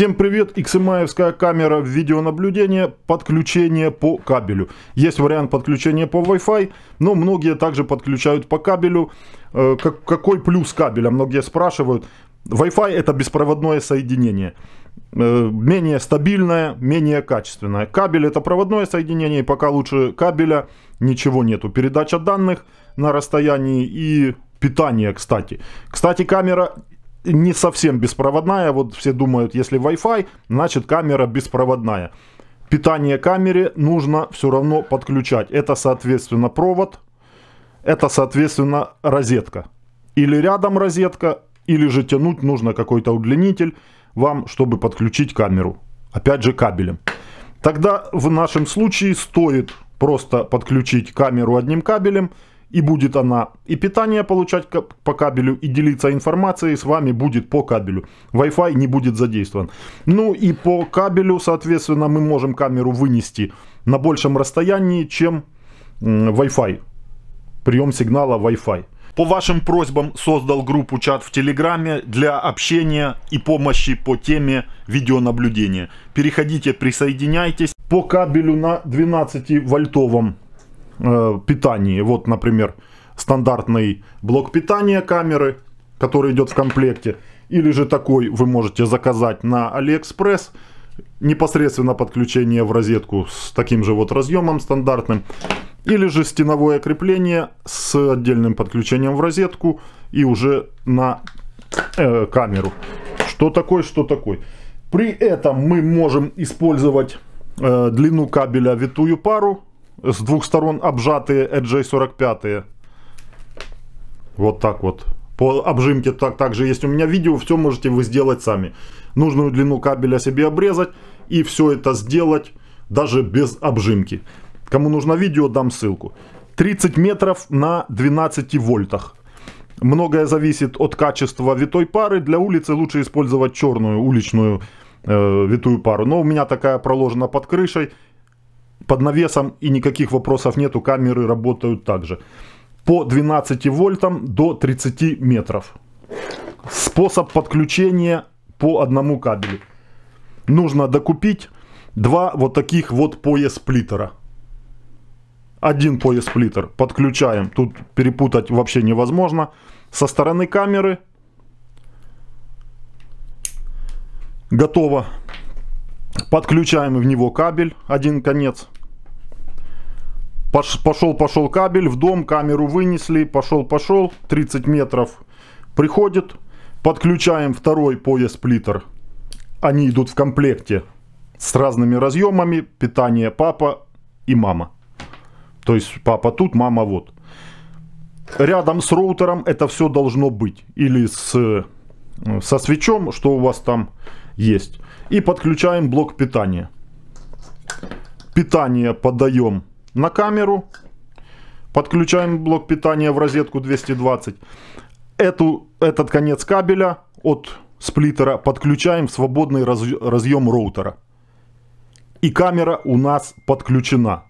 Всем привет! XMI камера видеонаблюдения, подключение по кабелю. Есть вариант подключения по Wi-Fi, но многие также подключают по кабелю. Э, какой плюс кабеля? Многие спрашивают. Wi-Fi это беспроводное соединение. Э, менее стабильное, менее качественное. Кабель это проводное соединение, и пока лучше кабеля ничего нету. Передача данных на расстоянии и питание, кстати. Кстати, камера не совсем беспроводная. Вот все думают, если Wi-Fi, значит камера беспроводная. Питание камере нужно все равно подключать. Это, соответственно, провод. Это, соответственно, розетка. Или рядом розетка, или же тянуть нужно какой-то удлинитель вам, чтобы подключить камеру. Опять же кабелем. Тогда в нашем случае стоит просто подключить камеру одним кабелем – и будет она и питание получать по кабелю, и делиться информацией с вами будет по кабелю. Wi-Fi не будет задействован. Ну и по кабелю, соответственно, мы можем камеру вынести на большем расстоянии, чем Wi-Fi. Прием сигнала Wi-Fi. По вашим просьбам создал группу чат в Телеграме для общения и помощи по теме видеонаблюдения. Переходите, присоединяйтесь. По кабелю на 12 вольтовом э, питании. Вот, например, стандартный блок питания камеры, который идет в комплекте. Или же такой вы можете заказать на AliExpress. Непосредственно подключение в розетку с таким же вот разъемом стандартным. Или же стеновое крепление с отдельным подключением в розетку и уже на э, камеру. Что такое, что такое. При этом мы можем использовать э, длину кабеля витую пару с двух сторон обжатые EJ45. Вот так вот. По обжимке так, также есть у меня видео, все можете вы сделать сами. Нужную длину кабеля себе обрезать и все это сделать даже без обжимки. Кому нужно видео, дам ссылку. 30 метров на 12 вольтах. Многое зависит от качества витой пары. Для улицы лучше использовать черную уличную э, витую пару. Но у меня такая проложена под крышей под навесом и никаких вопросов нету, камеры работают также. По 12 вольтам до 30 метров. Способ подключения по одному кабелю. Нужно докупить два вот таких вот пояс-сплиттера. Один пояс-сплиттер подключаем, тут перепутать вообще невозможно. Со стороны камеры готово. Подключаем в него кабель, один конец. Пошел, пошел кабель, в дом камеру вынесли, пошел, пошел, 30 метров приходит, подключаем второй пояс-сплиттер. Они идут в комплекте с разными разъемами, питание папа и мама. То есть папа тут, мама вот. Рядом с роутером это все должно быть. Или с, со свечом, что у вас там есть. И подключаем блок питания. Питание подаем на камеру. Подключаем блок питания в розетку 220. Эту, этот конец кабеля от сплиттера подключаем в свободный разъем роутера. И камера у нас подключена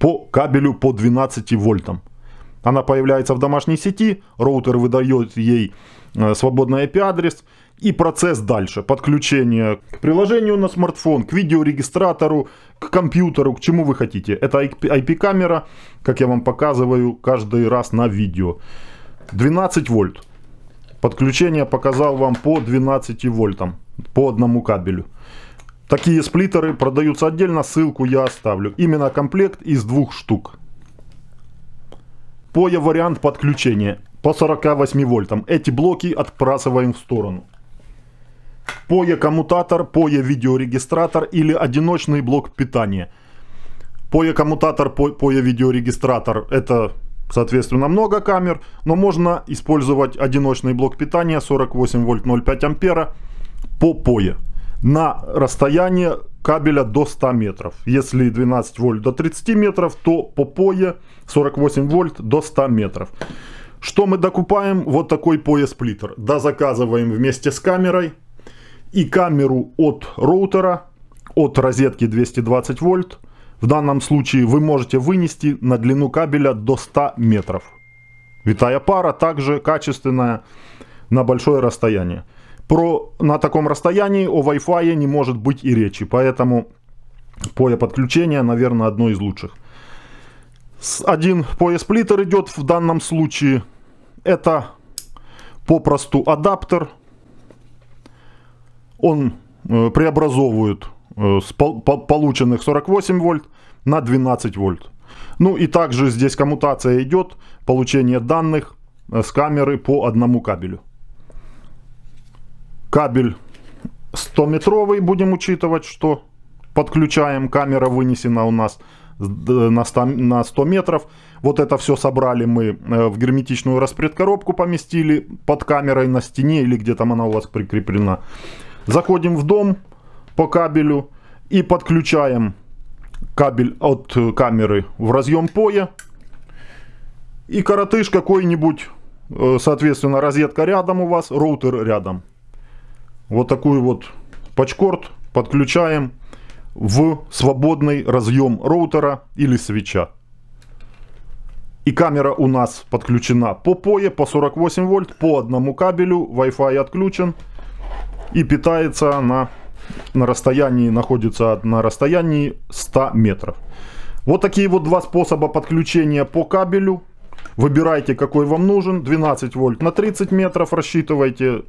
по кабелю по 12 вольтам. Она появляется в домашней сети, роутер выдает ей э, свободный IP-адрес и процесс дальше. Подключение к приложению на смартфон, к видеорегистратору, к компьютеру, к чему вы хотите. Это IP-камера, как я вам показываю каждый раз на видео. 12 вольт. Подключение показал вам по 12 вольтам, по одному кабелю. Такие сплиттеры продаются отдельно, ссылку я оставлю. Именно комплект из двух штук. Поя вариант подключения по 48 вольтам. Эти блоки отбрасываем в сторону. POE коммутатор, POE видеорегистратор или одиночный блок питания. POE коммутатор, POE видеорегистратор это соответственно много камер, но можно использовать одиночный блок питания 48 вольт 0,5 ампера по POE на расстояние кабеля до 100 метров. Если 12 вольт до 30 метров, то по POE 48 вольт до 100 метров. Что мы докупаем? Вот такой POE сплиттер. Дозаказываем вместе с камерой и камеру от роутера, от розетки 220 вольт. В данном случае вы можете вынести на длину кабеля до 100 метров. Витая пара также качественная на большое расстояние. Про на таком расстоянии о Wi-Fi не может быть и речи, поэтому POE подключение, наверное, одно из лучших. Один POE сплиттер идет в данном случае. Это попросту адаптер. Он э, преобразовывает э, с пол, по, полученных 48 вольт на 12 вольт. Ну и также здесь коммутация идет, получение данных э, с камеры по одному кабелю. Кабель 100 метровый будем учитывать, что подключаем, камера вынесена у нас на 100, на 100 метров. Вот это все собрали мы в герметичную распредкоробку, поместили под камерой на стене или где там она у вас прикреплена. Заходим в дом по кабелю и подключаем кабель от камеры в разъем поя. И коротыш какой-нибудь, э, соответственно, розетка рядом у вас, роутер рядом. Вот такую вот пачкорд подключаем в свободный разъем роутера или свеча. И камера у нас подключена по POE по 48 вольт, по одному кабелю, Wi-Fi отключен. И питается на, на расстоянии, находится на расстоянии 100 метров. Вот такие вот два способа подключения по кабелю. Выбирайте, какой вам нужен. 12 вольт на 30 метров рассчитывайте.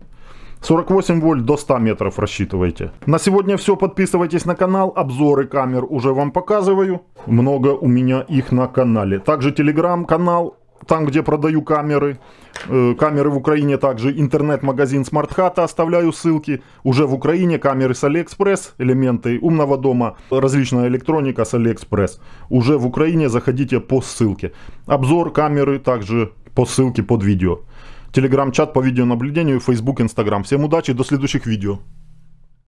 48 вольт до 100 метров рассчитывайте. На сегодня все. Подписывайтесь на канал. Обзоры камер уже вам показываю. Много у меня их на канале. Также телеграм-канал. Там, где продаю камеры. Э, камеры в Украине также интернет-магазин SmartHat. Оставляю ссылки. Уже в Украине камеры с AliExpress. Элементы умного дома. Различная электроника с AliExpress. Уже в Украине заходите по ссылке. Обзор камеры также по ссылке под видео телеграм-чат по видеонаблюдению, Facebook, Instagram. Всем удачи, до следующих видео.